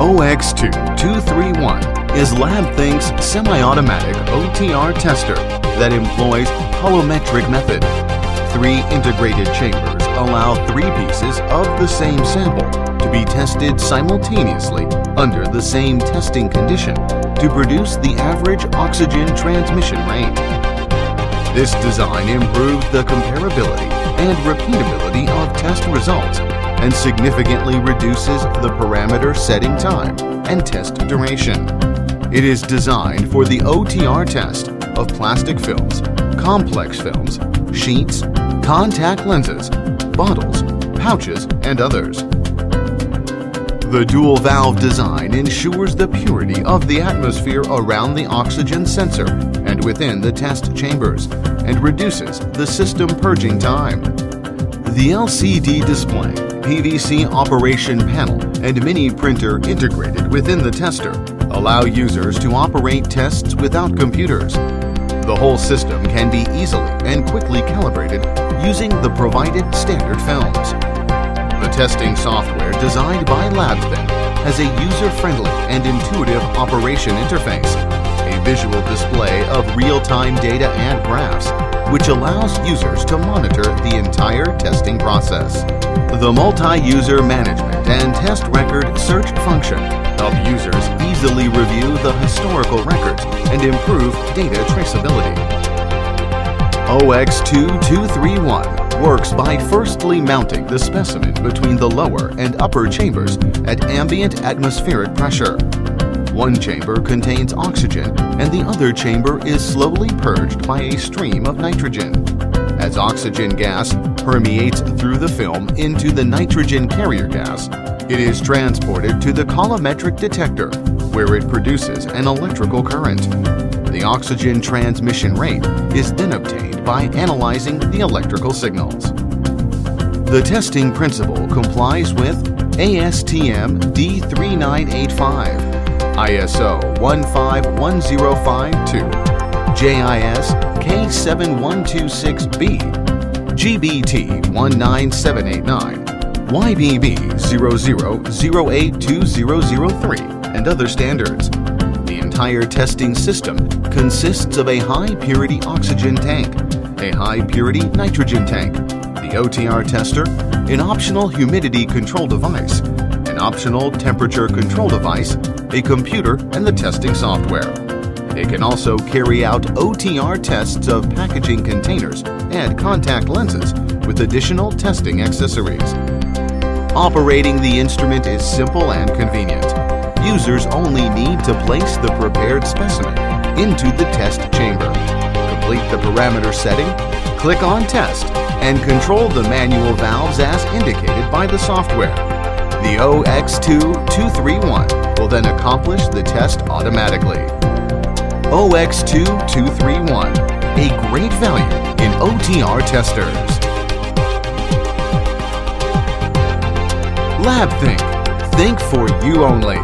OX2231 is LabThink's semi-automatic OTR tester that employs coulometric method. Three integrated chambers allow three pieces of the same sample to be tested simultaneously under the same testing condition to produce the average oxygen transmission rate. This design improves the comparability and repeatability of test results and significantly reduces the parameter setting time and test duration. It is designed for the OTR test of plastic films, complex films, sheets, contact lenses, bottles, pouches, and others. The dual valve design ensures the purity of the atmosphere around the oxygen sensor and within the test chambers and reduces the system purging time. The LCD display PVC operation panel and mini printer integrated within the tester allow users to operate tests without computers. The whole system can be easily and quickly calibrated using the provided standard films. The testing software designed by LabThink has a user-friendly and intuitive operation interface, a visual display of real-time data and graphs, which allows users to monitor the entire testing process. The multi-user management and test record search function help users easily review the historical records and improve data traceability. OX2231 works by firstly mounting the specimen between the lower and upper chambers at ambient atmospheric pressure. One chamber contains oxygen and the other chamber is slowly purged by a stream of nitrogen. As oxygen gas permeates through the film into the nitrogen carrier gas, it is transported to the coulometric detector, where it produces an electrical current. The oxygen transmission rate is then obtained by analyzing the electrical signals. The testing principle complies with ASTM D3985, ISO 151052, JIS K7126B, GBT 19789, YBB 00082003, and other standards. The entire testing system consists of a high purity oxygen tank, a high purity nitrogen tank, the OTR tester, an optional humidity control device, an optional temperature control device, a computer, and the testing software. It can also carry out OTR tests of packaging containers and contact lenses with additional testing accessories. Operating the instrument is simple and convenient. Users only need to place the prepared specimen into the test chamber, complete the parameter setting, click on Test, and control the manual valves as indicated by the software. The OX2231 will then accomplish the test automatically. OX2231, a great value in OTR testers. LabThink, think for you only.